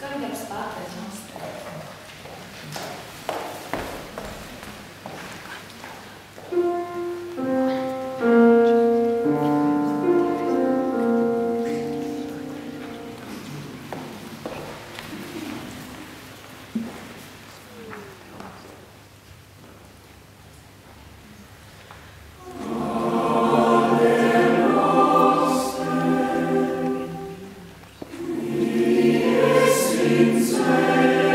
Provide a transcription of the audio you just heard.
Skarbiam spate, noastră. Thank you. say